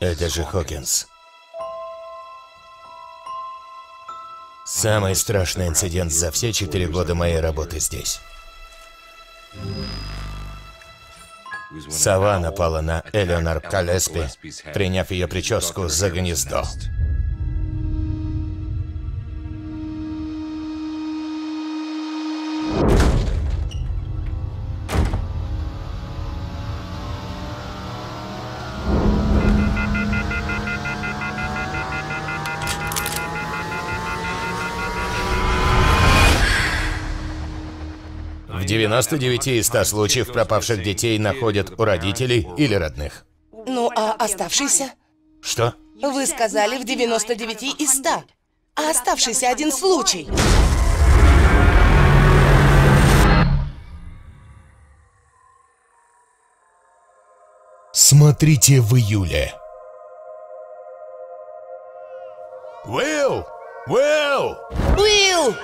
Это же Хокинс. Самый страшный инцидент за все четыре года моей работы здесь. Сова напала на Элеонор Калеспи, приняв ее прическу за гнездо. В 99 из 100 случаев пропавших детей находят у родителей или родных. Ну, а оставшийся? Что? Вы сказали в 99 из 100. А оставшийся один случай. Смотрите в июле. Уилл! Уилл! Уилл!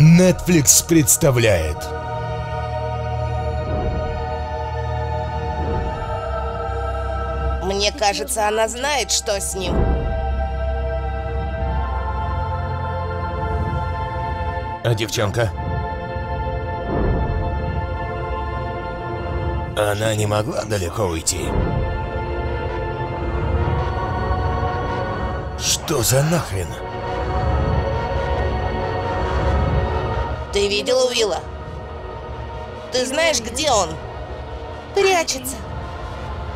Netflix представляет Мне кажется, она знает, что с ним. А девчонка? Она не могла далеко уйти. Что за нахрен? Ты видел Уилла? Ты знаешь, где он? Прячется.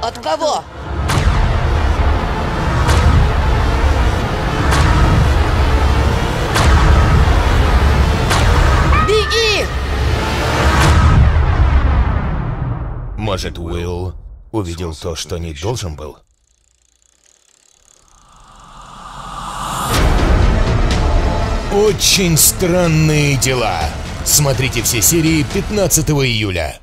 От кого? Беги! Может, Уилл увидел то, что не должен был? Очень странные дела. Смотрите все серии 15 июля.